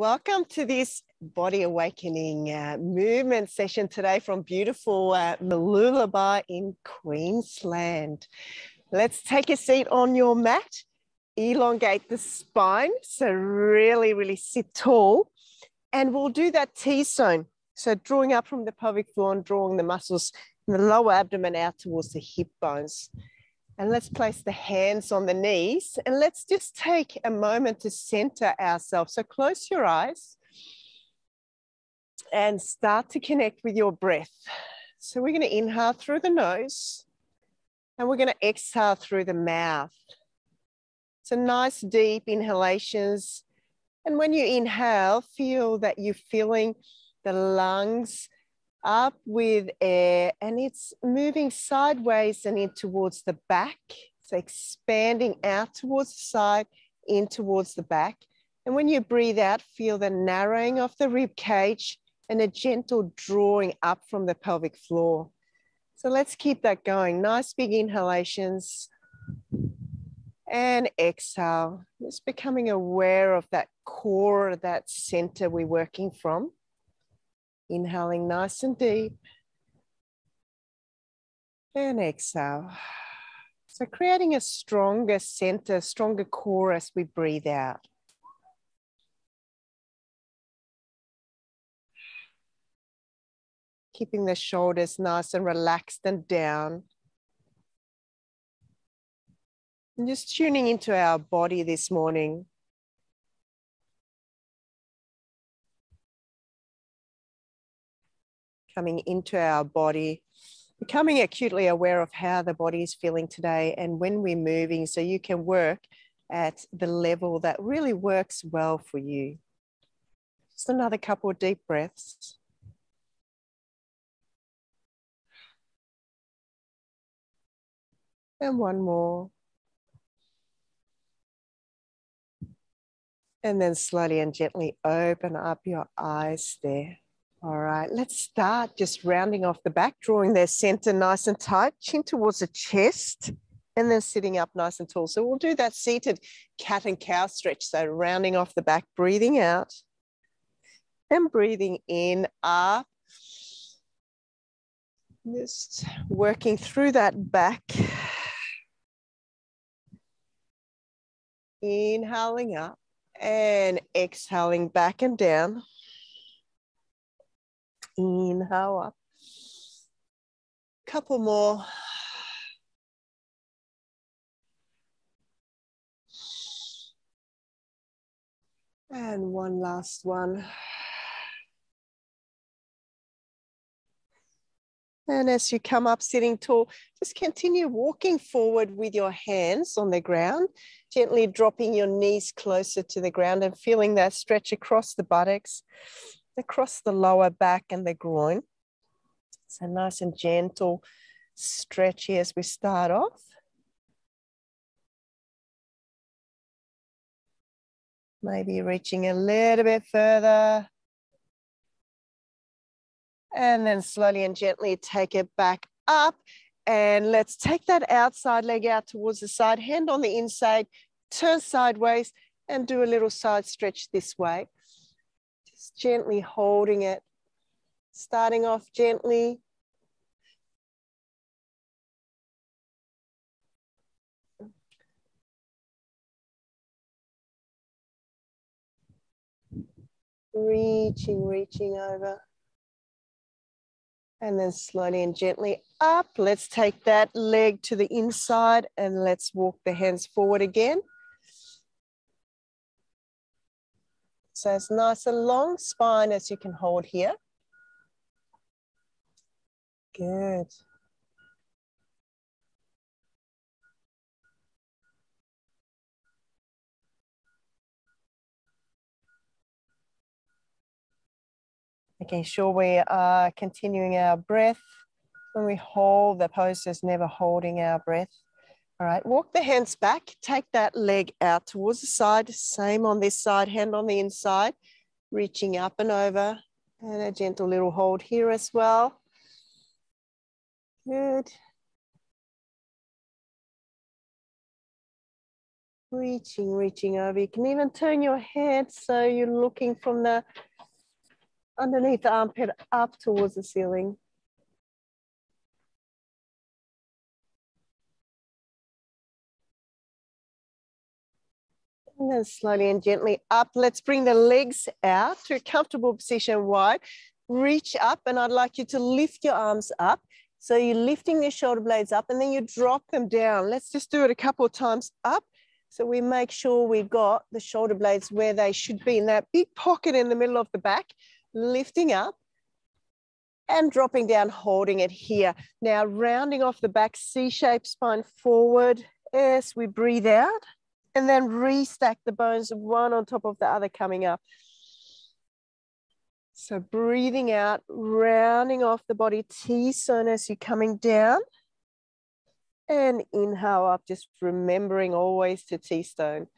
Welcome to this body awakening uh, movement session today from beautiful uh, in Queensland. Let's take a seat on your mat, elongate the spine. So, really, really sit tall. And we'll do that T zone. So, drawing up from the pelvic floor and drawing the muscles in the lower abdomen out towards the hip bones. And let's place the hands on the knees and let's just take a moment to center ourselves. So close your eyes and start to connect with your breath. So we're going to inhale through the nose and we're going to exhale through the mouth. So nice deep inhalations. And when you inhale, feel that you're filling the lungs up with air and it's moving sideways and in towards the back. So expanding out towards the side, in towards the back. And when you breathe out, feel the narrowing of the rib cage and a gentle drawing up from the pelvic floor. So let's keep that going. Nice big inhalations and exhale. Just becoming aware of that core, that center we're working from. Inhaling nice and deep. And exhale. So creating a stronger center, stronger core as we breathe out. Keeping the shoulders nice and relaxed and down. And just tuning into our body this morning. Coming into our body, becoming acutely aware of how the body is feeling today and when we're moving so you can work at the level that really works well for you. Just another couple of deep breaths. And one more. And then slowly and gently open up your eyes there. All right, let's start just rounding off the back, drawing their center nice and tight, chin towards the chest, and then sitting up nice and tall. So we'll do that seated cat and cow stretch. So rounding off the back, breathing out, and breathing in up. Just working through that back. Inhaling up and exhaling back and down. Inhale up. Couple more. And one last one. And as you come up sitting tall, just continue walking forward with your hands on the ground, gently dropping your knees closer to the ground and feeling that stretch across the buttocks across the lower back and the groin. So nice and gentle stretch here as we start off. Maybe reaching a little bit further. And then slowly and gently take it back up. And let's take that outside leg out towards the side, hand on the inside, turn sideways and do a little side stretch this way gently holding it, starting off gently. Reaching, reaching over. And then slowly and gently up. Let's take that leg to the inside and let's walk the hands forward again. So as nice a long spine as you can hold here. Good. Making sure we are continuing our breath. When we hold the pose, is never holding our breath. All right, walk the hands back, take that leg out towards the side, same on this side, hand on the inside, reaching up and over, and a gentle little hold here as well. Good. Reaching, reaching over. You can even turn your head so you're looking from the underneath the armpit up towards the ceiling. And then slowly and gently up. Let's bring the legs out to a comfortable position wide. Reach up and I'd like you to lift your arms up. So you're lifting the shoulder blades up and then you drop them down. Let's just do it a couple of times up. So we make sure we've got the shoulder blades where they should be in that big pocket in the middle of the back, lifting up and dropping down, holding it here. Now rounding off the back, C-shaped spine forward. As we breathe out and then restack the bones one on top of the other coming up. So breathing out, rounding off the body, T-zone as you're coming down. And inhale up, just remembering always to T-zone.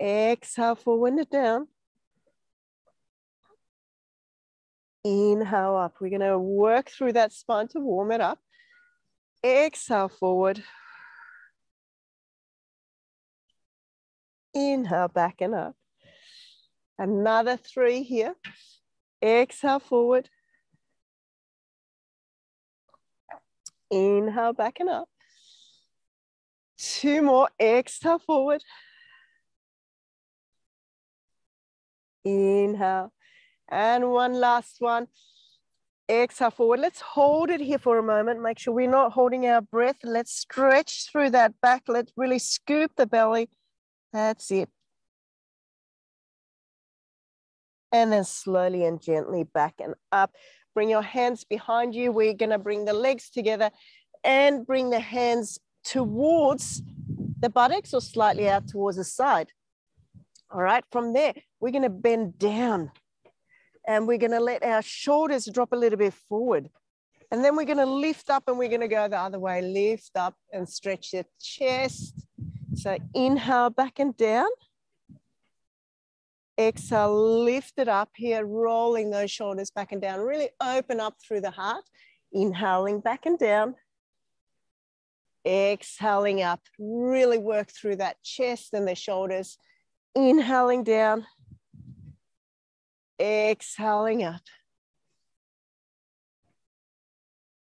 Exhale, forward and down. Inhale up. We're going to work through that spine to warm it up. Exhale forward. Inhale back and up. Another three here. Exhale forward. Inhale back and up. Two more. Exhale forward. Inhale. And one last one. Exhale forward. Let's hold it here for a moment. Make sure we're not holding our breath. Let's stretch through that back. Let's really scoop the belly that's it. And then slowly and gently back and up. Bring your hands behind you. We're going to bring the legs together and bring the hands towards the buttocks or slightly out towards the side. All right, from there, we're going to bend down and we're going to let our shoulders drop a little bit forward. And then we're going to lift up and we're going to go the other way. Lift up and stretch your chest so inhale back and down. Exhale, lift it up here, rolling those shoulders back and down. Really open up through the heart. Inhaling back and down. Exhaling up. Really work through that chest and the shoulders. Inhaling down. Exhaling up.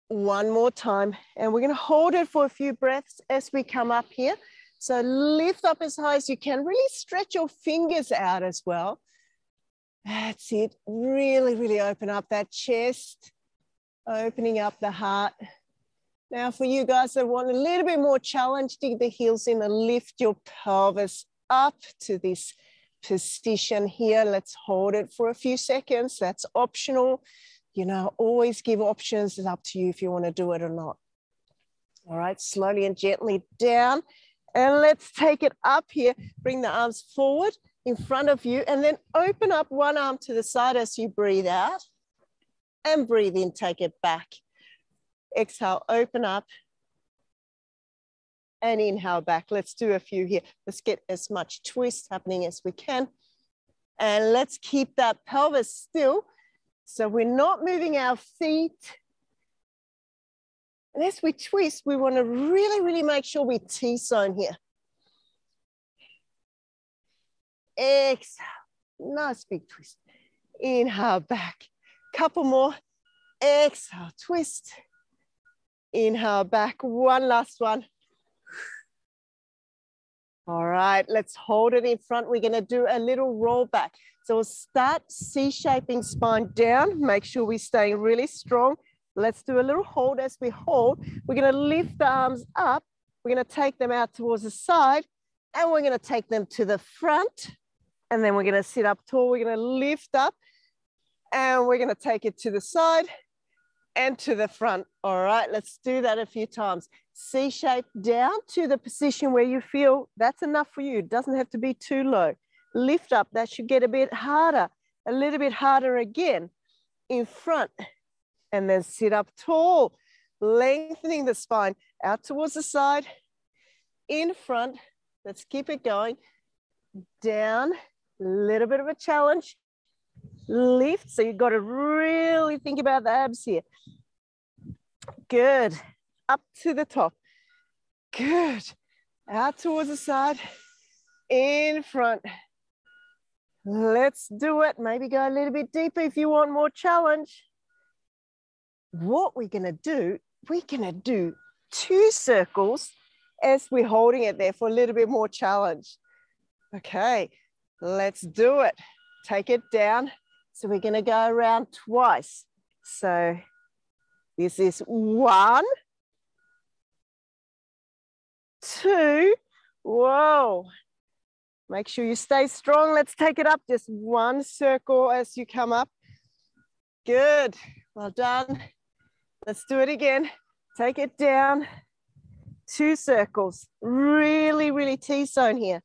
One more time. And we're going to hold it for a few breaths as we come up here. So lift up as high as you can. Really stretch your fingers out as well. That's it. Really, really open up that chest, opening up the heart. Now, for you guys that want a little bit more challenge, dig the heels in and lift your pelvis up to this position here. Let's hold it for a few seconds. That's optional. You know, always give options. It's up to you if you want to do it or not. All right, slowly and gently down. And let's take it up here. Bring the arms forward in front of you and then open up one arm to the side as you breathe out and breathe in, take it back. Exhale, open up and inhale back. Let's do a few here. Let's get as much twist happening as we can. And let's keep that pelvis still. So we're not moving our feet and as we twist, we want to really, really make sure we T-zone here. Exhale, nice big twist. Inhale back, couple more. Exhale, twist. Inhale back, one last one. All right, let's hold it in front. We're gonna do a little roll back. So we'll start C-shaping spine down. Make sure we're staying really strong. Let's do a little hold as we hold. We're gonna lift the arms up. We're gonna take them out towards the side and we're gonna take them to the front. And then we're gonna sit up tall. We're gonna lift up and we're gonna take it to the side and to the front. All right, let's do that a few times. C shape down to the position where you feel that's enough for you. It doesn't have to be too low. Lift up, that should get a bit harder, a little bit harder again. In front, and then sit up tall, lengthening the spine out towards the side, in front. Let's keep it going. Down, a little bit of a challenge. Lift, so you've got to really think about the abs here. Good, up to the top. Good, out towards the side, in front. Let's do it. Maybe go a little bit deeper if you want more challenge. What we're gonna do, we're gonna do two circles as we're holding it there for a little bit more challenge. Okay, let's do it. Take it down. So we're gonna go around twice. So this is one, two, whoa. Make sure you stay strong. Let's take it up just one circle as you come up. Good, well done. Let's do it again. Take it down, two circles. Really, really T-zone here.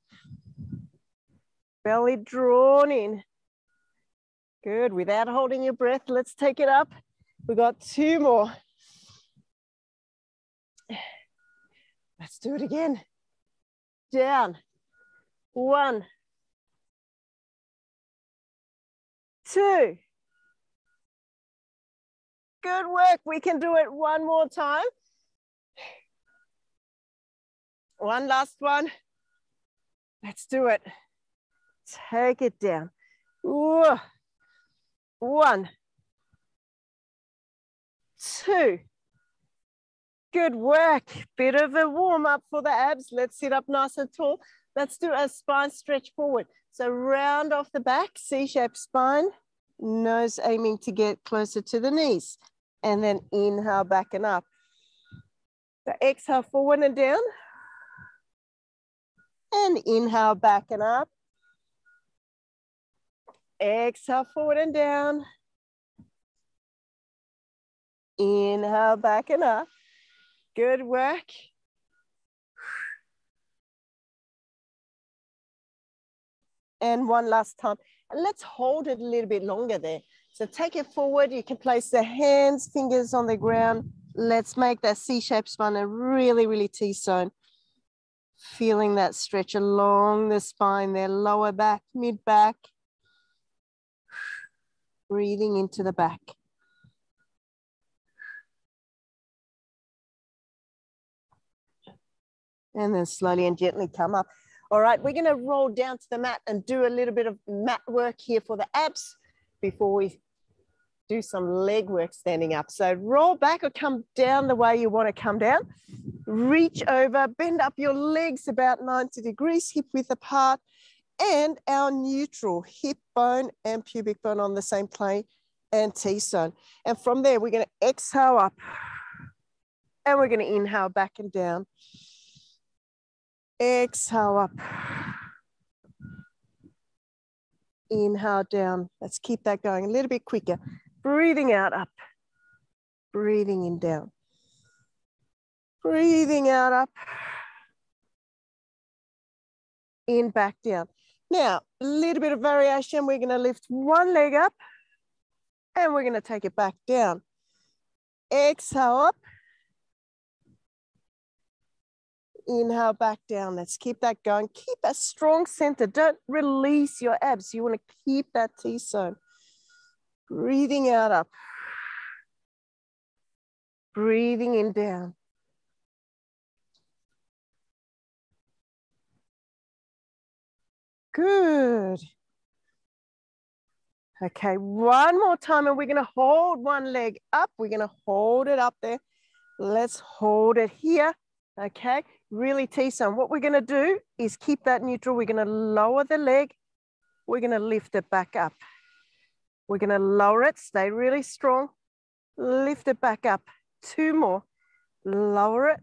Belly drawn in. Good, without holding your breath, let's take it up. We got two more. Let's do it again. Down. One. Two. Good work. We can do it one more time. One last one. Let's do it. Take it down. One. Two. Good work. Bit of a warm up for the abs. Let's sit up nice and tall. Let's do a spine stretch forward. So round off the back, C-shaped spine, nose aiming to get closer to the knees. And then inhale back and up. So exhale forward and down. And inhale back and up. Exhale forward and down. Inhale back and up. Good work. And one last time. And let's hold it a little bit longer there. So take it forward. You can place the hands, fingers on the ground. Let's make that C-shaped spine a really, really T-zone. Feeling that stretch along the spine there, lower back, mid back. Breathing into the back. And then slowly and gently come up. All right, we're gonna roll down to the mat and do a little bit of mat work here for the abs before we do some leg work standing up. So roll back or come down the way you wanna come down. Reach over, bend up your legs about 90 degrees, hip width apart, and our neutral hip bone and pubic bone on the same plane and T-zone. And from there, we're gonna exhale up and we're gonna inhale back and down. Exhale up. Inhale down. Let's keep that going a little bit quicker. Breathing out up. Breathing in down. Breathing out up. In back down. Now, a little bit of variation. We're going to lift one leg up and we're going to take it back down. Exhale up Inhale back down. Let's keep that going. Keep a strong center. Don't release your abs. You want to keep that T-zone. Breathing out up. Breathing in down. Good. Okay, one more time and we're gonna hold one leg up. We're gonna hold it up there. Let's hold it here. Okay, really T-zone. What we're gonna do is keep that neutral. We're gonna lower the leg. We're gonna lift it back up. We're gonna lower it, stay really strong. Lift it back up. Two more. Lower it.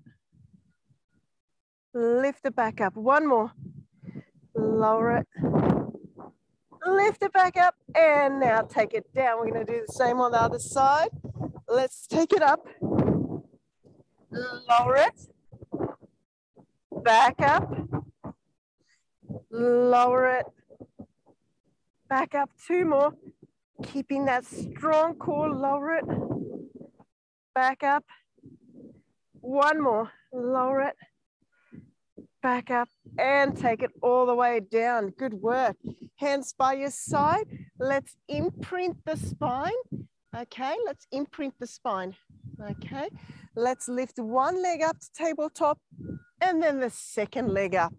Lift it back up. One more. Lower it. Lift it back up. And now take it down. We're gonna do the same on the other side. Let's take it up. Lower it back up, lower it, back up, two more, keeping that strong core, lower it, back up, one more, lower it, back up, and take it all the way down. Good work. Hands by your side. Let's imprint the spine. Okay, let's imprint the spine. Okay, let's lift one leg up to tabletop and then the second leg up.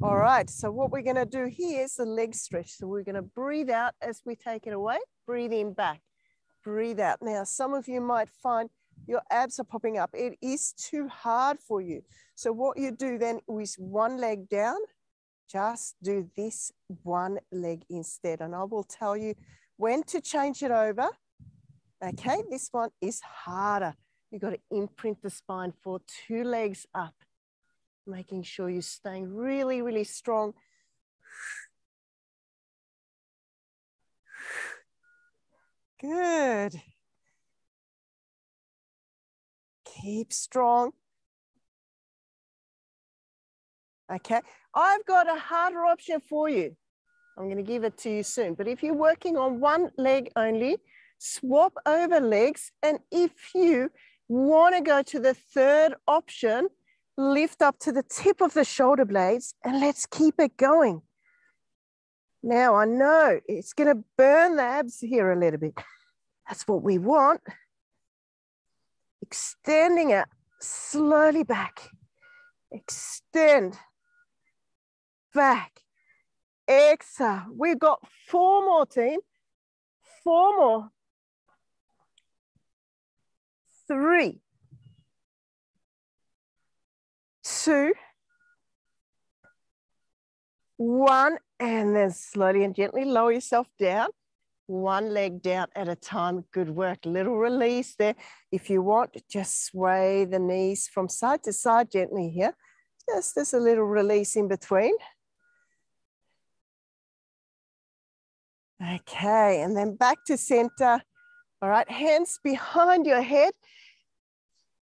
All right, so what we're gonna do here is the leg stretch. So we're gonna breathe out as we take it away, breathe in back, breathe out. Now, some of you might find your abs are popping up. It is too hard for you. So what you do then is one leg down, just do this one leg instead. And I will tell you when to change it over. Okay, this one is harder. You've got to imprint the spine for two legs up, making sure you're staying really, really strong. Good. Keep strong. Okay, I've got a harder option for you. I'm going to give it to you soon. But if you're working on one leg only, swap over legs. And if you want to go to the third option, lift up to the tip of the shoulder blades and let's keep it going. Now I know it's going to burn the abs here a little bit. That's what we want. Extending it slowly back. Extend back. Exhale. We've got four more, team. Four more. Three. Two. One. And then slowly and gently lower yourself down. One leg down at a time. Good work. Little release there. If you want, just sway the knees from side to side gently here. Just there's a little release in between. Okay, and then back to center. All right, hands behind your head.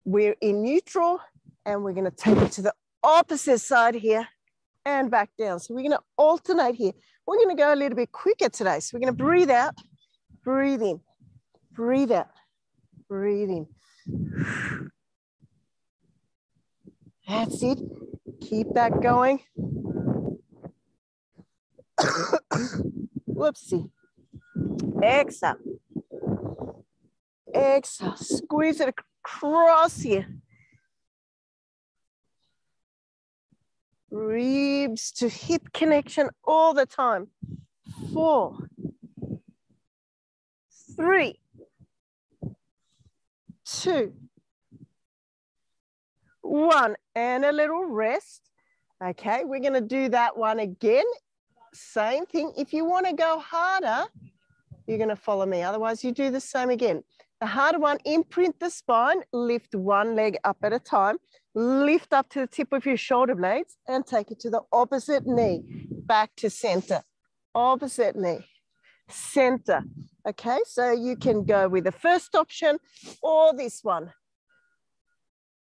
We're in neutral and we're gonna take it to the opposite side here and back down. So we're gonna alternate here. We're gonna go a little bit quicker today. So we're gonna breathe out, breathe in, breathe out, breathe in. That's it. Keep that going. Whoopsie. Exhale. Exhale. Squeeze it across here. Ribs to hip connection all the time. Four, three, two, one, and a little rest. Okay, we're gonna do that one again same thing. If you want to go harder, you're to follow me. Otherwise, you do the same again. The harder one, imprint the spine, lift one leg up at a time, lift up to the tip of your shoulder blades and take it to the opposite knee, back to center, opposite knee, center. Okay, so you can go with the first option or this one.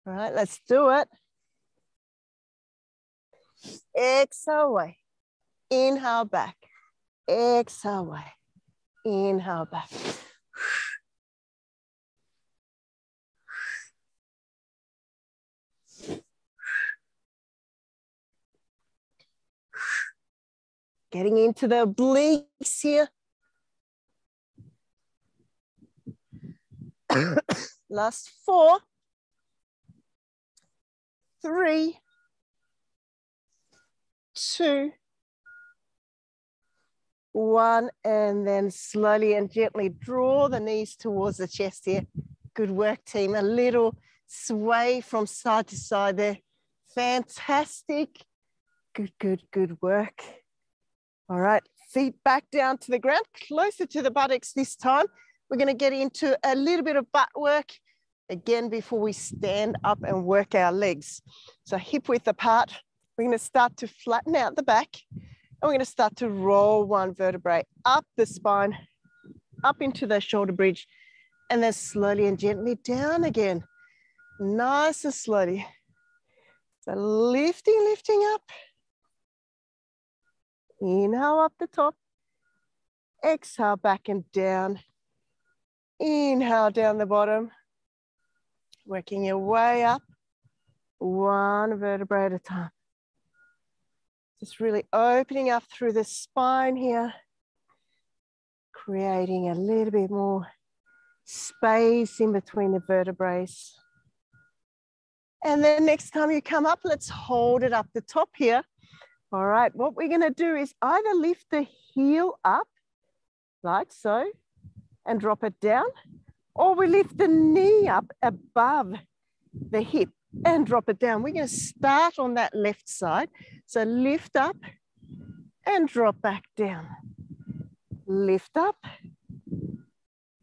All right, let's do it. Exhale away. Inhale back. Exhale away. Inhale back. Getting into the obliques here. Last four, three, two, one, and then slowly and gently draw the knees towards the chest here. Good work, team. A little sway from side to side there. Fantastic. Good, good, good work. All right, feet back down to the ground, closer to the buttocks this time. We're gonna get into a little bit of butt work again before we stand up and work our legs. So hip width apart. We're gonna start to flatten out the back and we're gonna start to roll one vertebrae up the spine, up into the shoulder bridge, and then slowly and gently down again. Nice and slowly. So lifting, lifting up. Inhale up the top. Exhale back and down. Inhale down the bottom. Working your way up. One vertebrae at a time. Just really opening up through the spine here, creating a little bit more space in between the vertebrae. And then next time you come up, let's hold it up the top here. All right, what we're gonna do is either lift the heel up, like so, and drop it down, or we lift the knee up above the hip and drop it down. We're gonna start on that left side. So lift up and drop back down. Lift up,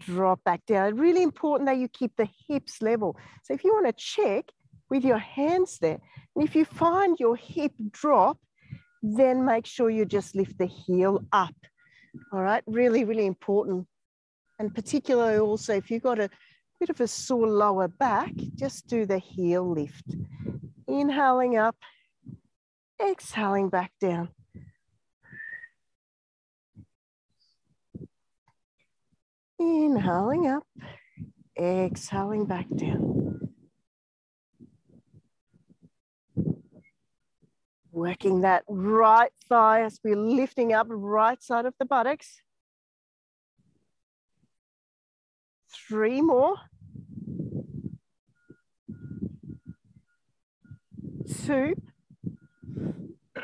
drop back down. Really important that you keep the hips level. So if you wanna check with your hands there, and if you find your hip drop, then make sure you just lift the heel up. All right, really, really important. And particularly also if you've got a bit of a sore lower back, just do the heel lift. Inhaling up, exhaling back down. Inhaling up, exhaling back down. Working that right thigh as we're lifting up right side of the buttocks. Three more. Two.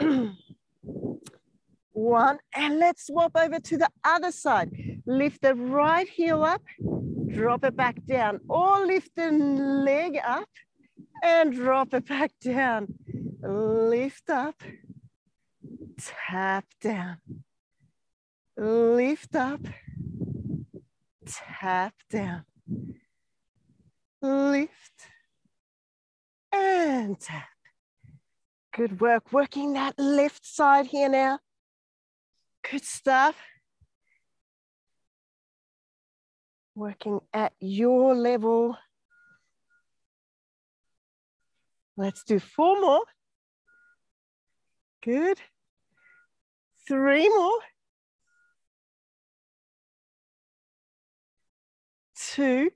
One, and let's swap over to the other side. Lift the right heel up, drop it back down, or lift the leg up and drop it back down lift up, tap down, lift up, tap down, lift and tap. Good work, working that left side here now. Good stuff. Working at your level. Let's do four more. Good. Three more. Two.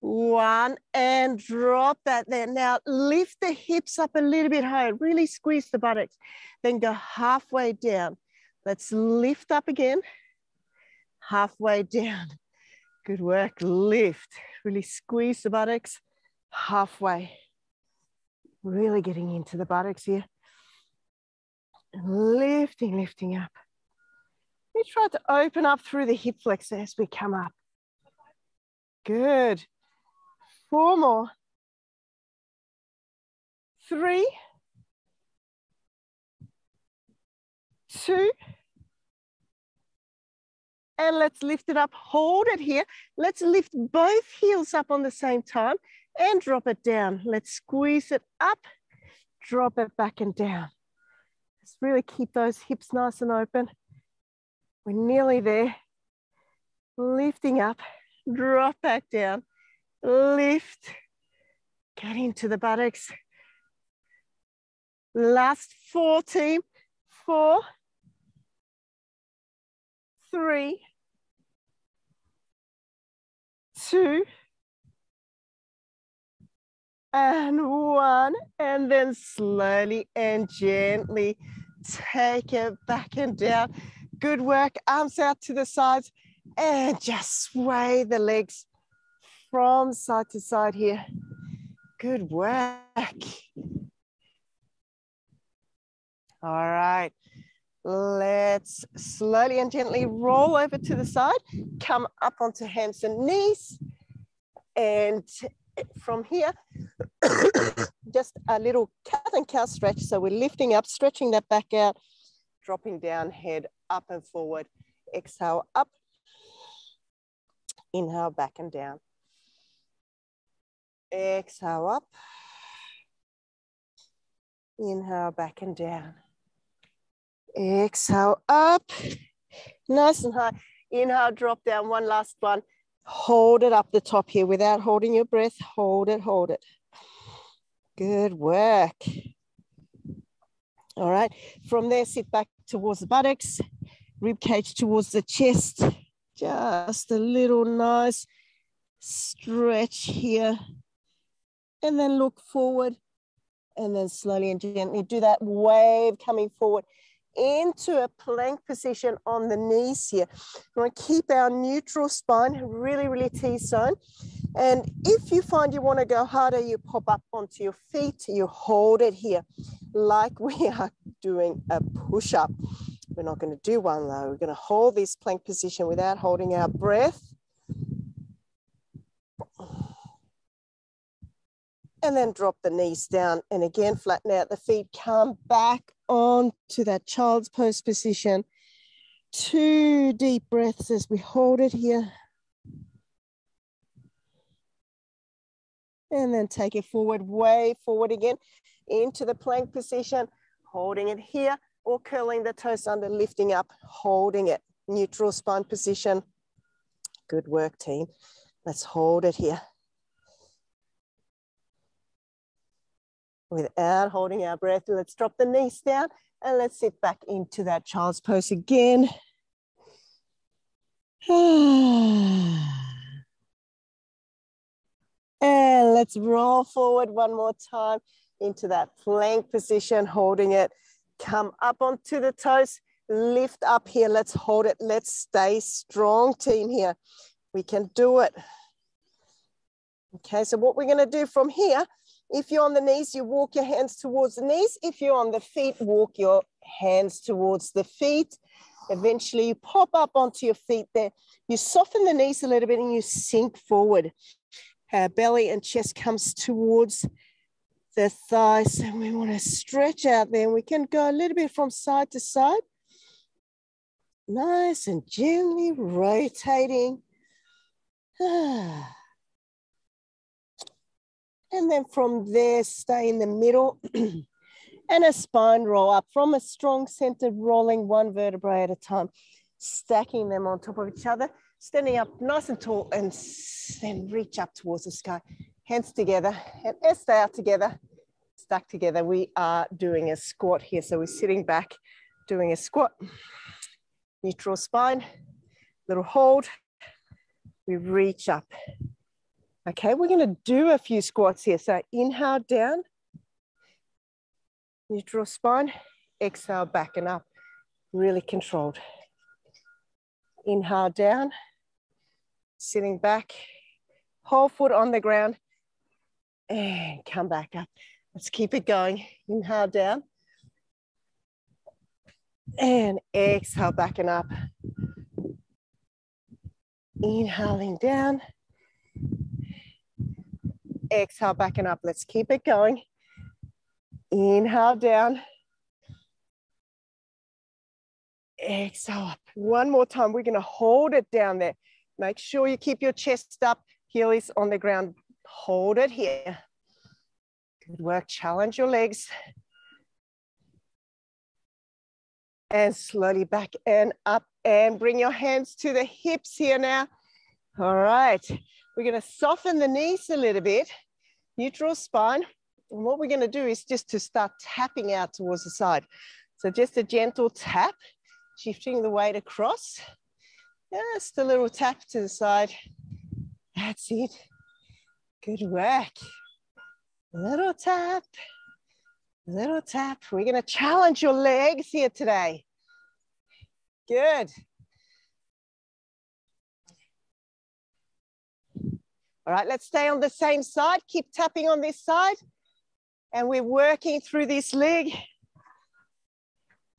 One, and drop that there. Now lift the hips up a little bit higher. Really squeeze the buttocks. Then go halfway down. Let's lift up again. Halfway down. Good work, lift. Really squeeze the buttocks halfway. Really getting into the buttocks here. Lifting, lifting up. We try to open up through the hip flexor as we come up. Good. Four more. Three. Two. And let's lift it up. Hold it here. Let's lift both heels up on the same time and drop it down. Let's squeeze it up, drop it back and down. Let's really keep those hips nice and open. We're nearly there. Lifting up, drop back down, lift, get into the buttocks. Last four team, four, three, two, and one, and then slowly and gently take it back and down. Good work, arms out to the sides, and just sway the legs from side to side here. Good work. All right, let's slowly and gently roll over to the side, come up onto hands and knees, and from here, just a little cat and cow stretch. So we're lifting up, stretching that back out, dropping down, head up and forward. Exhale up, inhale back and down. Exhale up, inhale back and down. Exhale up, nice and high. Inhale, drop down, one last one. Hold it up the top here without holding your breath. Hold it, hold it. Good work. All right. From there, sit back towards the buttocks, rib cage towards the chest. Just a little nice stretch here. And then look forward. And then slowly and gently do that wave coming forward into a plank position on the knees here. We want to keep our neutral spine really, really T-zone. And if you find you want to go harder, you pop up onto your feet, you hold it here like we are doing a push up. We're not going to do one though. We're going to hold this plank position without holding our breath. And then drop the knees down and again flatten out the feet. Come back onto that child's pose position. Two deep breaths as we hold it here. And then take it forward, way forward again into the plank position, holding it here or curling the toes under, lifting up, holding it. Neutral spine position. Good work, team. Let's hold it here. Without holding our breath, let's drop the knees down and let's sit back into that child's pose again. And let's roll forward one more time into that plank position, holding it. Come up onto the toes, lift up here. Let's hold it. Let's stay strong, team here. We can do it. Okay, so what we're gonna do from here, if you're on the knees, you walk your hands towards the knees. If you're on the feet, walk your hands towards the feet. Eventually you pop up onto your feet there. You soften the knees a little bit and you sink forward uh, belly and chest comes towards the thighs and we want to stretch out there we can go a little bit from side to side nice and gently rotating and then from there stay in the middle and a spine roll up from a strong center rolling one vertebrae at a time stacking them on top of each other standing up nice and tall and then reach up towards the sky. Hands together and as they are together, stuck together, we are doing a squat here. So we're sitting back, doing a squat, neutral spine, little hold, we reach up. Okay, we're gonna do a few squats here. So inhale down, neutral spine, exhale back and up, really controlled. Inhale down, sitting back, whole foot on the ground, and come back up. Let's keep it going. Inhale down. And exhale back and up. Inhaling down. Exhale back and up. Let's keep it going. Inhale down. Exhale up. One more time. We're going to hold it down there. Make sure you keep your chest up, heel is on the ground. Hold it here. Good work. Challenge your legs. And slowly back and up and bring your hands to the hips here now. All right. We're going to soften the knees a little bit. Neutral spine. And what we're going to do is just to start tapping out towards the side. So just a gentle tap, shifting the weight across. Just a little tap to the side. That's it. Good work. Little tap, little tap. We're gonna challenge your legs here today. Good. All right, let's stay on the same side. Keep tapping on this side. And we're working through this leg.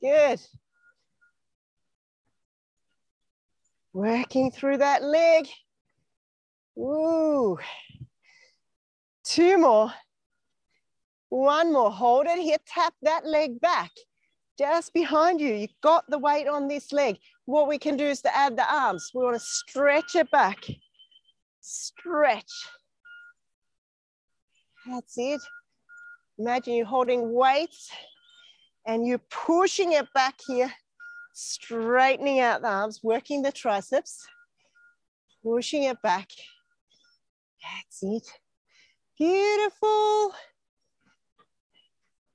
Good. Working through that leg. Ooh. Two more. One more. Hold it here. Tap that leg back. Just behind you. You've got the weight on this leg. What we can do is to add the arms. We want to stretch it back. Stretch. That's it. Imagine you're holding weights and you're pushing it back here straightening out the arms, working the triceps, pushing it back. That's it. Beautiful.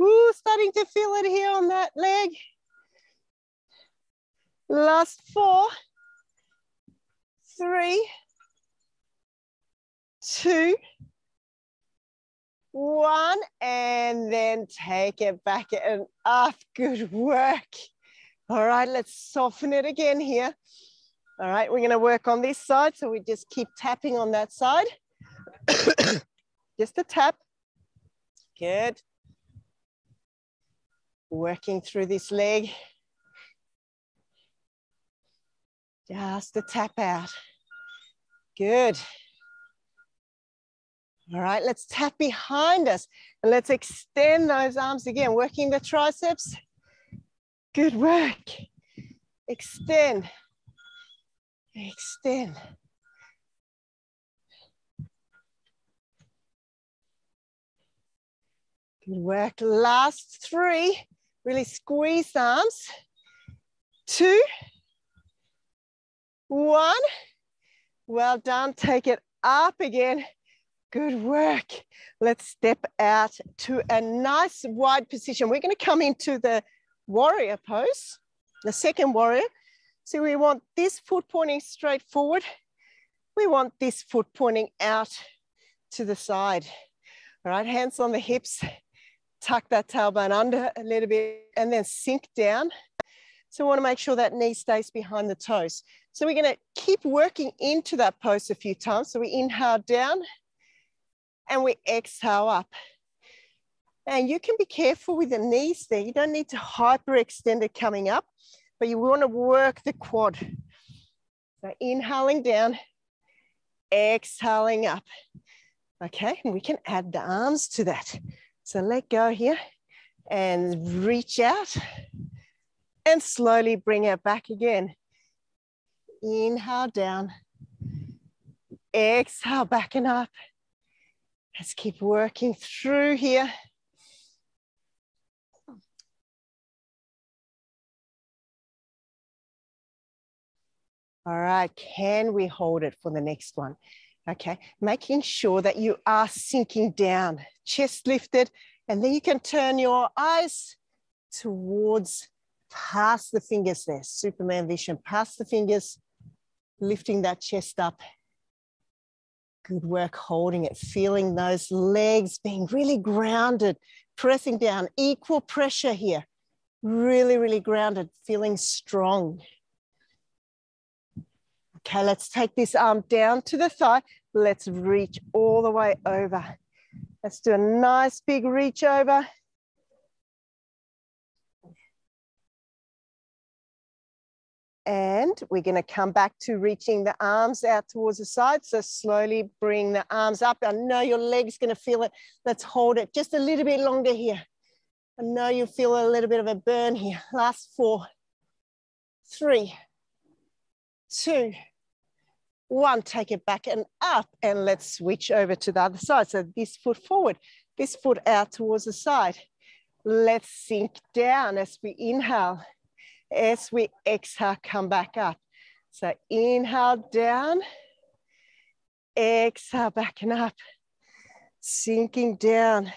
Ooh, starting to feel it here on that leg. Last four, three, two, one, and then take it back and ah, up. Good work. All right, let's soften it again here. All right, we're gonna work on this side. So we just keep tapping on that side. Just a tap. Good. Working through this leg. Just a tap out. Good. All right, let's tap behind us and let's extend those arms again, working the triceps. Good work. Extend. Extend. Good work. Last three. Really squeeze arms. Two. One. Well done. Take it up again. Good work. Let's step out to a nice wide position. We're going to come into the warrior pose, the second warrior. So we want this foot pointing straight forward. We want this foot pointing out to the side. All right, hands on the hips, tuck that tailbone under a little bit and then sink down. So we wanna make sure that knee stays behind the toes. So we're gonna keep working into that pose a few times. So we inhale down and we exhale up. And you can be careful with the knees there. You don't need to hyperextend it coming up, but you wanna work the quad. So inhaling down, exhaling up. Okay, and we can add the arms to that. So let go here and reach out and slowly bring it back again. Inhale down, exhale back and up. Let's keep working through here. All right, can we hold it for the next one? Okay, making sure that you are sinking down, chest lifted, and then you can turn your eyes towards past the fingers there, Superman vision, past the fingers, lifting that chest up. Good work holding it, feeling those legs being really grounded, pressing down, equal pressure here. Really, really grounded, feeling strong. Okay, let's take this arm down to the thigh. Let's reach all the way over. Let's do a nice big reach over. And we're gonna come back to reaching the arms out towards the side. So slowly bring the arms up. I know your leg's gonna feel it. Let's hold it just a little bit longer here. I know you feel a little bit of a burn here. Last four, three, two, one, take it back and up, and let's switch over to the other side. So this foot forward, this foot out towards the side. Let's sink down as we inhale. As we exhale, come back up. So inhale down, exhale back and up, sinking down.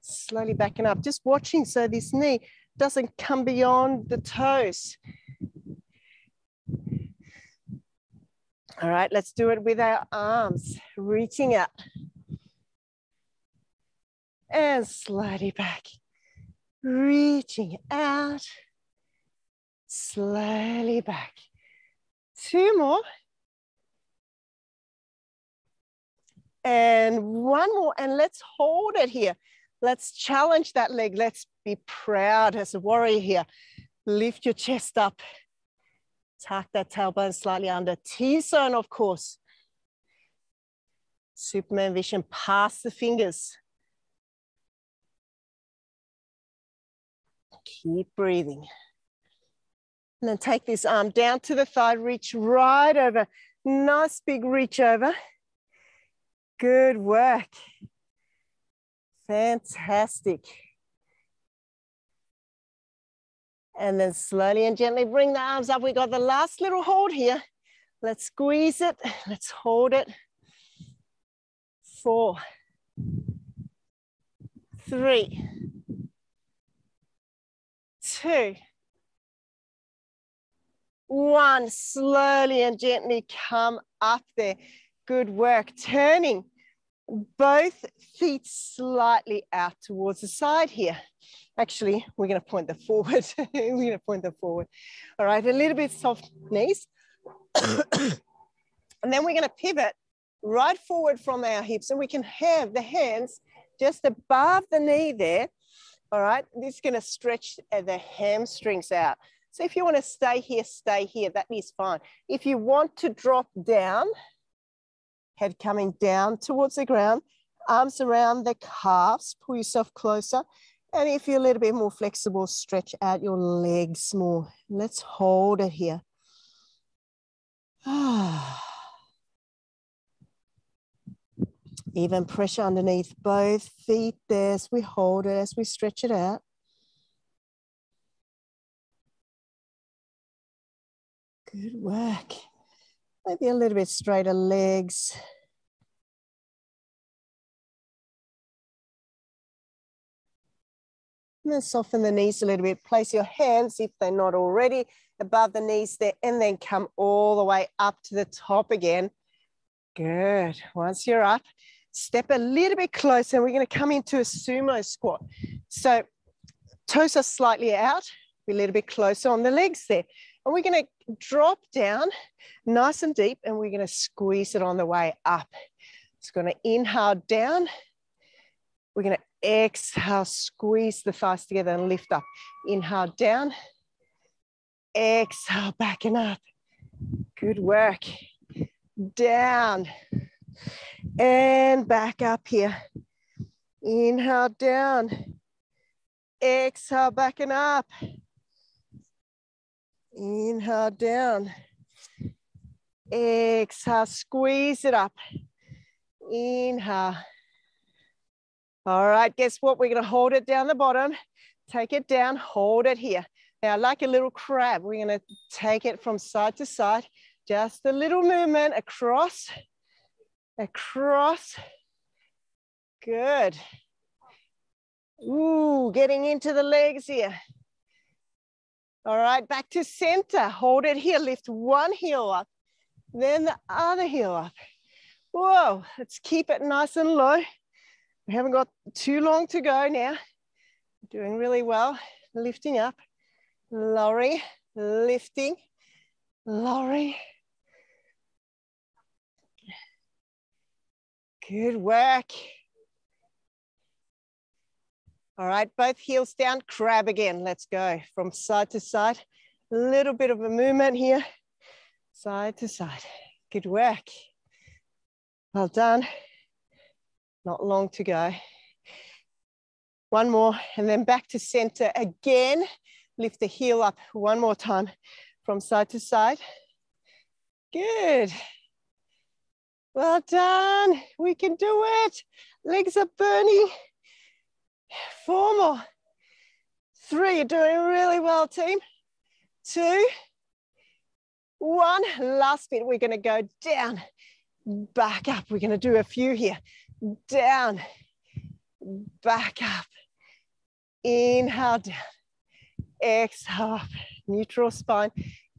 Slowly backing up, just watching so this knee doesn't come beyond the toes. All right, let's do it with our arms, reaching out. And sliding back, reaching out, slowly back. Two more. And one more, and let's hold it here. Let's challenge that leg. Let's be proud as a warrior here. Lift your chest up Tuck that tailbone slightly under. T-zone, of course. Superman vision past the fingers. Keep breathing. And then take this arm down to the thigh, reach right over. Nice big reach over. Good work. Fantastic. And then slowly and gently bring the arms up. We got the last little hold here. Let's squeeze it. Let's hold it. Four, three, two, one. Slowly and gently come up there. Good work. Turning both feet slightly out towards the side here. Actually, we're going to point them forward. we're going to point them forward. All right, a little bit soft knees. and then we're going to pivot right forward from our hips and we can have the hands just above the knee there. All right, this is gonna stretch uh, the hamstrings out. So if you wanna stay here, stay here, that is fine. If you want to drop down, head coming down towards the ground, arms around the calves, pull yourself closer. And if you're a little bit more flexible, stretch out your legs more. Let's hold it here. Ah. Even pressure underneath both feet there as we hold it, as we stretch it out. Good work. Maybe a little bit straighter legs. And then soften the knees a little bit. Place your hands, if they're not already, above the knees there, and then come all the way up to the top again. Good. Once you're up, step a little bit closer. And we're going to come into a sumo squat. So toes are slightly out. Be a little bit closer on the legs there. And we're going to drop down nice and deep, and we're going to squeeze it on the way up. It's going to inhale down. We're going to Exhale, squeeze the thighs together and lift up. Inhale down. Exhale, back and up. Good work. Down and back up here. Inhale down. Exhale, back and up. Inhale down. Exhale, squeeze it up. Inhale. All right, guess what? We're gonna hold it down the bottom, take it down, hold it here. Now, like a little crab, we're gonna take it from side to side, just a little movement across, across. Good. Ooh, getting into the legs here. All right, back to center. Hold it here. Lift one heel up, then the other heel up. Whoa, let's keep it nice and low. We haven't got too long to go now. Doing really well. Lifting up, lowering, lifting, lowering. Good work. All right, both heels down, crab again. Let's go from side to side. A little bit of a movement here, side to side. Good work. Well done. Not long to go. One more, and then back to center again. Lift the heel up one more time from side to side. Good. Well done. We can do it. Legs are burning. Four more. Three. You're doing really well, team. Two. One. Last bit. We're going to go down, back up. We're going to do a few here down, back up, inhale down, exhale up, neutral spine,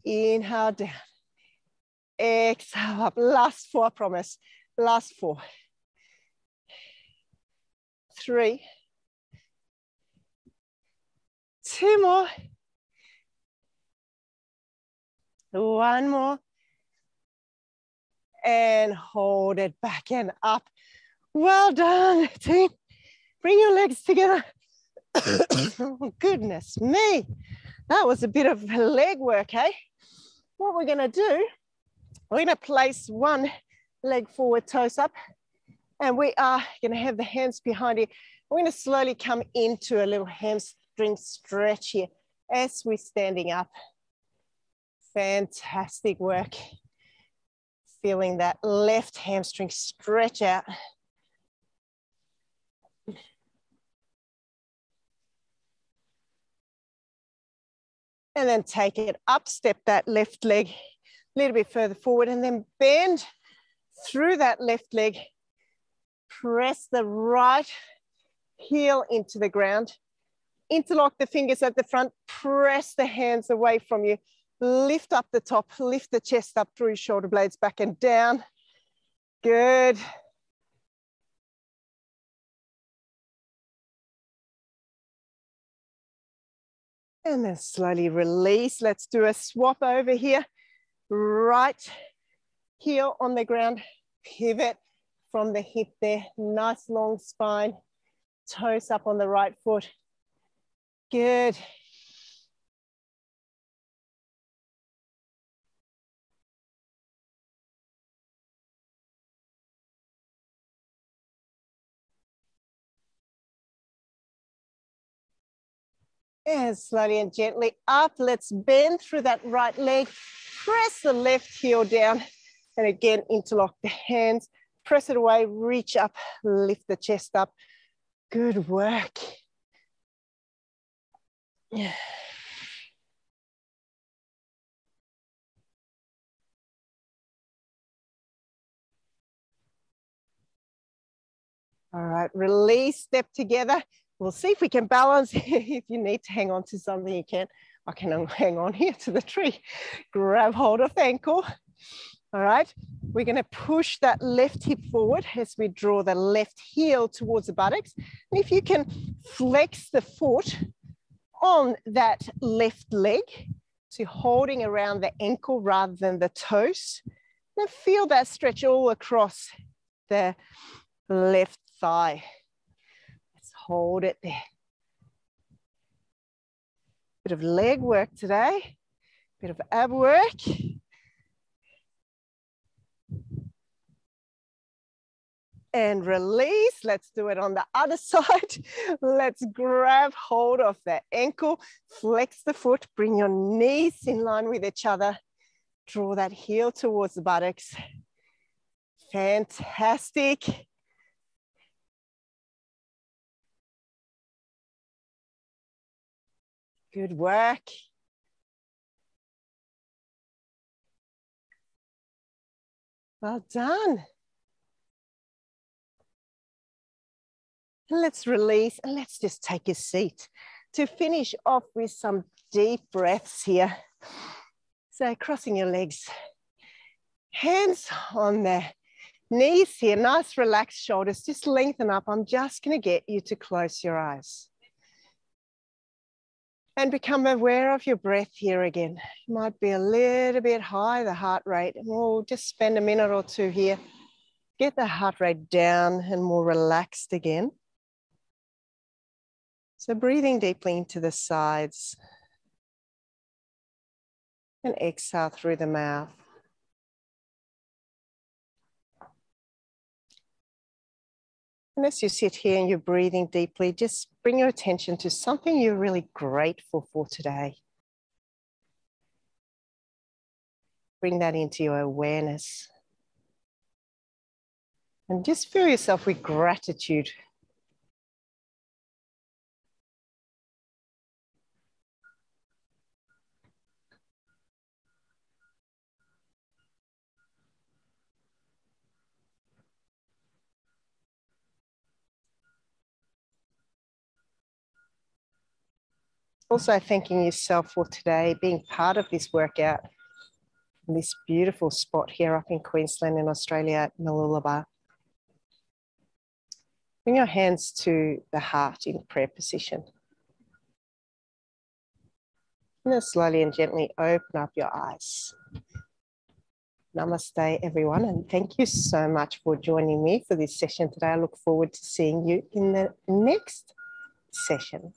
inhale down, exhale up, last four, I promise, last four, three, two more, one more, and hold it back and up well done, team. Bring your legs together. goodness me. That was a bit of leg work, eh? What we're gonna do, we're gonna place one leg forward, toes up, and we are gonna have the hands behind you. We're gonna slowly come into a little hamstring stretch here as we're standing up. Fantastic work. Feeling that left hamstring stretch out. And then take it up, step that left leg a little bit further forward and then bend through that left leg. Press the right heel into the ground. Interlock the fingers at the front, press the hands away from you. Lift up the top, lift the chest up through your shoulder blades back and down. Good. And then slowly release. Let's do a swap over here. Right heel on the ground, pivot from the hip there. Nice long spine. Toes up on the right foot. Good. And slowly and gently up. Let's bend through that right leg. Press the left heel down. And again, interlock the hands. Press it away, reach up, lift the chest up. Good work. Yeah. All right, release, step together. We'll see if we can balance. if you need to hang on to something, you can. I can hang on here to the tree. Grab hold of the ankle. All right, we're gonna push that left hip forward as we draw the left heel towards the buttocks. And if you can flex the foot on that left leg, so you're holding around the ankle rather than the toes, then feel that stretch all across the left thigh hold it there. Bit of leg work today, bit of ab work. And release. Let's do it on the other side. Let's grab hold of the ankle, flex the foot, bring your knees in line with each other. Draw that heel towards the buttocks. Fantastic. Good work. Well done. Let's release and let's just take a seat to finish off with some deep breaths here. So crossing your legs, hands on the knees here, nice relaxed shoulders, just lengthen up. I'm just gonna get you to close your eyes and become aware of your breath here again. It might be a little bit high, the heart rate, and we'll just spend a minute or two here. Get the heart rate down and more relaxed again. So breathing deeply into the sides and exhale through the mouth. And as you sit here and you're breathing deeply, just bring your attention to something you're really grateful for today. Bring that into your awareness. And just fill yourself with gratitude also thanking yourself for today, being part of this workout, this beautiful spot here up in Queensland in Australia at Mooloolaba. Bring your hands to the heart in prayer position. And then slowly and gently open up your eyes. Namaste, everyone, and thank you so much for joining me for this session today. I look forward to seeing you in the next session.